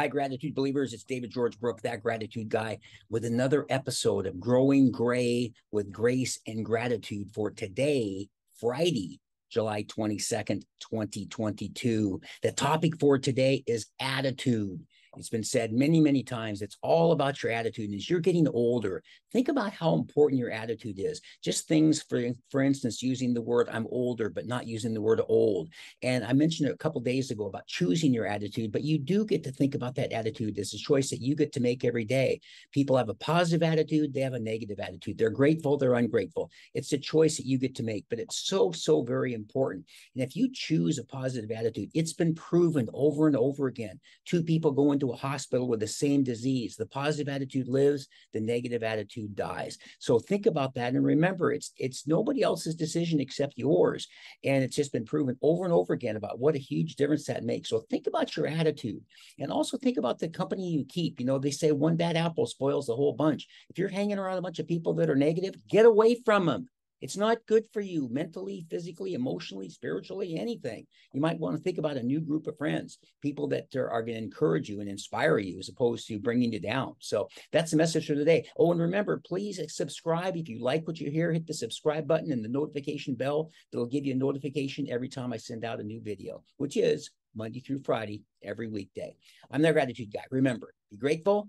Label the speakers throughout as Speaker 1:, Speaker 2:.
Speaker 1: Hi, gratitude believers. It's David George Brooke, that gratitude guy, with another episode of Growing Gray with Grace and Gratitude for today, Friday, July 22nd, 2022. The topic for today is attitude. It's been said many, many times. It's all about your attitude. And as you're getting older, think about how important your attitude is. Just things, for for instance, using the word "I'm older," but not using the word "old." And I mentioned it a couple days ago about choosing your attitude, but you do get to think about that attitude. It's a choice that you get to make every day. People have a positive attitude; they have a negative attitude. They're grateful; they're ungrateful. It's a choice that you get to make, but it's so, so very important. And if you choose a positive attitude, it's been proven over and over again. Two people go into a hospital with the same disease. The positive attitude lives, the negative attitude dies. So think about that and remember it's it's nobody else's decision except yours. And it's just been proven over and over again about what a huge difference that makes. So think about your attitude and also think about the company you keep. You know, they say one bad apple spoils the whole bunch. If you're hanging around a bunch of people that are negative, get away from them. It's not good for you mentally, physically, emotionally, spiritually, anything. You might want to think about a new group of friends, people that are, are going to encourage you and inspire you as opposed to bringing you down. So that's the message for today. Oh, and remember, please subscribe. If you like what you hear, hit the subscribe button and the notification bell. That'll give you a notification every time I send out a new video, which is Monday through Friday, every weekday. I'm the gratitude guy. Remember, be grateful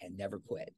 Speaker 1: and never quit.